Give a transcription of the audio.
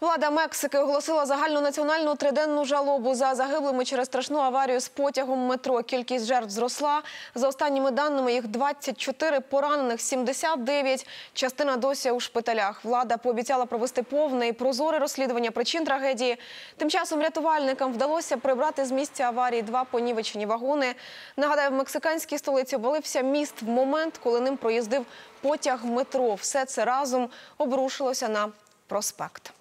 Влада Мексики оголосила загальнонаціональну триденну жалобу за загиблими через страшну аварію з потягом метро. Кількість жертв зросла. За останніми даними, їх 24, поранених 79. Частина досі у шпиталях. Влада пообіцяла провести повне і прозоре розслідування причин трагедії. Тим часом рятувальникам вдалося прибрати з місця аварії два понівечені вагони. Нагадаю, в мексиканській столиці обвалився міст в момент, коли ним проїздив потяг метро. Все це разом обрушилося на проспект.